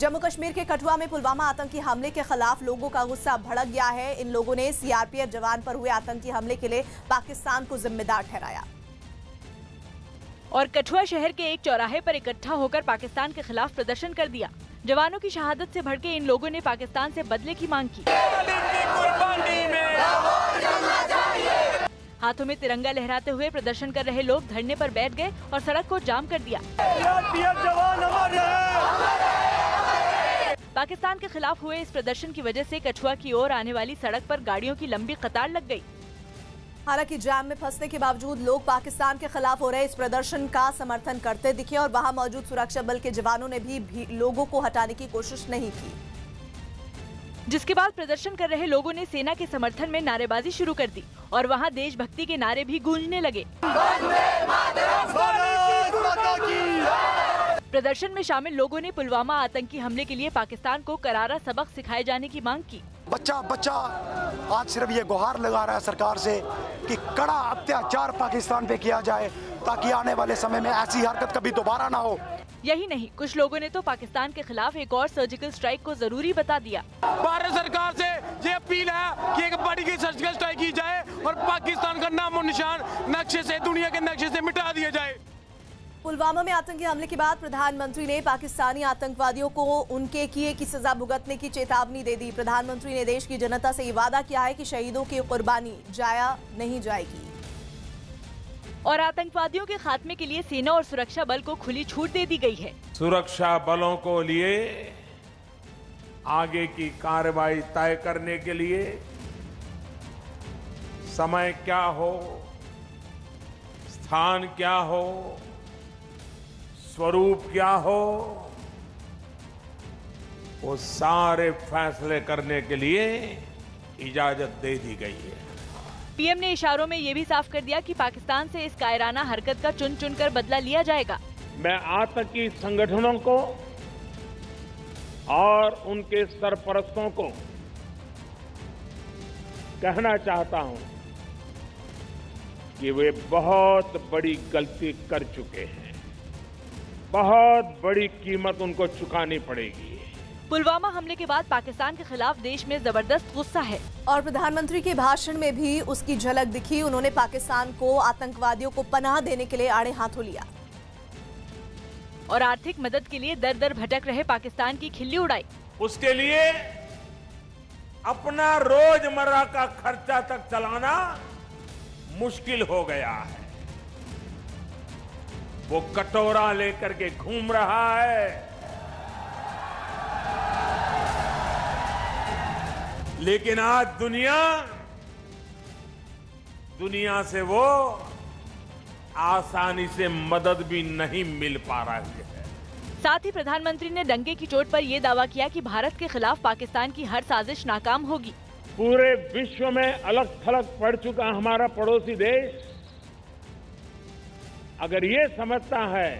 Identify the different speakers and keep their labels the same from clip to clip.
Speaker 1: जम्मू कश्मीर के कठुआ में पुलवामा आतंकी हमले के खिलाफ लोगों का गुस्सा भड़क गया है। इन लोगों ने सीआरपीएफ जवान पर हुए आतंकी हमले के लिए पाकिस्तान को जिम्मेदार ठहराया।
Speaker 2: और कठुआ शहर के एक चौराहे पर इकट्ठा होकर पाकिस्तान के खिलाफ प्रदर्शन कर दिया। जवानों की शहादत से भड़के इन लोगों ने पाकिस्तान से बदले की मांग की। हाथों में तिरंगा लहराते हुए प्रदर्शन कर रहे लोग धरने पर बैठ गए और सड़क को जाम कर दिया। पाकिस्तान के खिलाफ हुए इस प्रदर्शन की वजह से कठुआ की ओर आने वाली सड़क पर गाड़ियों की लंबी कतार लग गई।
Speaker 1: हालाँकि जाम में फंसने के बावजूद लोग पाकिस्तान के खिलाफ हो रहे इस प्रदर्शन का समर्थन करते दिखे और वहाँ मौजूद सुरक्षा बल के जवानों ने भी, भी लोगों को हटाने की कोशिश नहीं की।
Speaker 2: जिसके बाद प्रदर्शन कर रहे लोगों ने सेना के समर्थन में नारेबाजी शुरू कर दी और वहाँ देशभक्ति के नारे भी गूंजने लगे। प्रदर्शन में शामिल लोगों ने पुलवामा आतंकी हमले के लिए पाकिस्तान को करारा सबक सिखाए जाने की मांग की।
Speaker 3: बच्चा बच्चा आज सिर्फ़ ये गुहार लगा रहा है सरकार से कि कड़ा अत्याचार पाकिस्तान पे किया जाए ताकि आने वाले समय में ऐसी हरकत कभी दोबारा ना हो।
Speaker 2: यही नहीं कुछ लोगों ने तो पाकिस्तान के खिलाफ एक और सर्जिकल स्ट्राइक को ज़रूरी बता दिया।
Speaker 4: भारत सरकार से ये अपील है कि एक बड़ी की सर्जिकल स्ट्राइक की जाए और पाकिस्तान का नामो निशान नक्शे से दुनिया के नक्शे से मिटा दिया जाए।
Speaker 1: पुलवामा में आतंकी हमले के बाद प्रधानमंत्री ने पाकिस्तानी आतंकवादियों को उनके किए की सजा भुगतने की चेतावनी दे दी। प्रधानमंत्री ने देश की जनता से ये वादा किया है कि शहीदों की कुर्बानी जाया नहीं जाएगी।
Speaker 2: और आतंकवादियों के खात्मे के लिए सेना और सुरक्षा बल को खुली छूट दे दी गई है।
Speaker 5: सुरक्षा बलों को लिए आगे की कार्रवाई तय करने के लिए समय क्या हो स्थान क्या हो स्वरूप क्या हो? वो सारे फैसले करने के लिए इजाज़त दे दी गई है।
Speaker 2: पीएम ने इशारों में ये भी साफ़ कर दिया कि पाकिस्तान से इस कायराना हरकत का चुन चुन कर बदला लिया जाएगा।
Speaker 5: मैं आतंकी संगठनों को और उनके सरपरस्तों को कहना चाहता हूँ कि वे बहुत बड़ी गलती कर चुके हैं। बहुत बड़ी कीमत उनको चुकानी पड़ेगी।
Speaker 2: पुलवामा हमले के बाद पाकिस्तान के खिलाफ देश में ज़बरदस्त गुस्सा है।
Speaker 1: और प्रधानमंत्री के भाषण में भी उसकी झलक दिखी। उन्होंने पाकिस्तान को आतंकवादियों को पनाह देने के लिए आड़े हाथों लिया।
Speaker 2: और आर्थिक मदद के लिए दर दर भटक रहे पाकिस्तान की खिल्ली उड़ाई।
Speaker 5: उसके लिए अपना रोज़मर्रा का खर्चा तक चलाना मुश्किल हो गया है। वो कटोरा लेकर के घूम रहा है। लेकिन आज दुनिया दुनिया से वो आसानी से मदद भी नहीं मिल पा रही है।
Speaker 2: साथ ही प्रधानमंत्री ने दंगे की चोट पर यह दावा किया कि भारत के खिलाफ पाकिस्तान की हर साजिश नाकाम होगी।
Speaker 5: पूरे विश्व में अलग थलग पड़ चुका हमारा पड़ोसी देश। अगर ये समझता है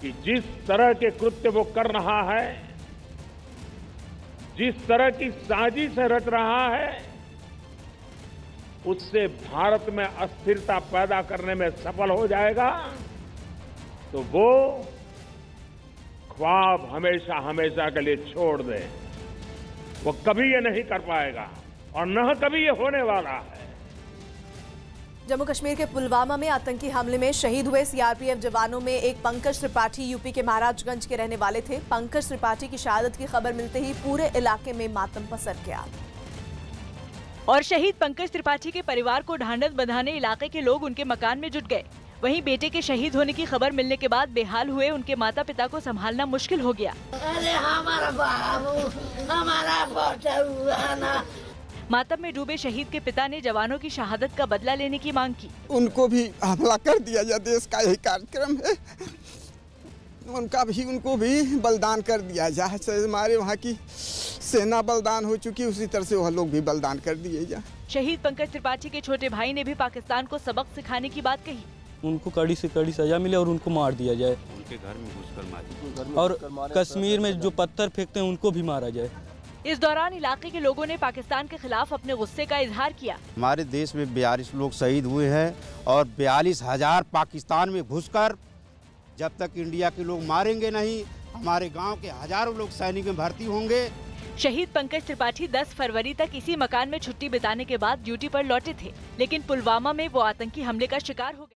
Speaker 5: कि जिस तरह के कृत्य वो कर रहा है, जिस तरह की साजिश रच रहा है, उससे भारत में अस्थिरता पैदा करने में सफल हो जाएगा तो वो ख्वाब हमेशा हमेशा के लिए छोड़ दे। वो कभी ये नहीं कर पाएगा और न कभी ये होने वाला है।
Speaker 1: जम्मू कश्मीर के पुलवामा में आतंकी हमले में शहीद हुए सीआरपीएफ जवानों में एक पंकज त्रिपाठी यूपी के महाराजगंज के रहने वाले थे। पंकज त्रिपाठी की शहादत की खबर मिलते ही पूरे इलाके में मातम पसर गया।
Speaker 2: और शहीद पंकज त्रिपाठी के परिवार को ढांढस बंधाने इलाके के लोग उनके मकान में जुट गए। वहीं बेटे के शहीद होने की खबर मिलने के बाद बेहाल हुए उनके माता पिता को संभालना मुश्किल हो गया।
Speaker 6: अरे हमारा बाबू हमारा
Speaker 2: मातम में डूबे शहीद के पिता ने जवानों की शहादत का बदला लेने की मांग की।
Speaker 7: उनको भी हमला कर दिया जाए देश का यही कार्यक्रम है। उनका भी उनको भी बलिदान कर दिया जाए। हमारे वहाँ की सेना बलिदान हो चुकी उसी तरह से वह लोग भी बलिदान कर दिए जाए।
Speaker 2: शहीद पंकज त्रिपाठी के छोटे भाई ने भी पाकिस्तान को सबक सिखाने की बात कही।
Speaker 8: उनको कड़ी से कड़ी सजा मिले और उनको मार दिया जाए।
Speaker 9: उनके घर में घुसकर मारी।
Speaker 8: और कश्मीर में जो पत्थर फेंकते हैं उनको भी मारा जाए।
Speaker 2: इस दौरान इलाके के लोगों ने पाकिस्तान के खिलाफ अपने गुस्से का इजहार किया।
Speaker 9: हमारे देश में बयालीस लोग शहीद हुए हैं और बयालीस हज़ार पाकिस्तान में घुसकर जब तक इंडिया के लोग मारेंगे नहीं हमारे गाँव के हज़ारों लोग सैनिक में भर्ती होंगे।
Speaker 2: शहीद पंकज त्रिपाठी 10 फरवरी तक इसी मकान में छुट्टी बिताने के बाद ड्यूटी पर लौटे थे लेकिन पुलवामा में वो आतंकी हमले का शिकार हो गए।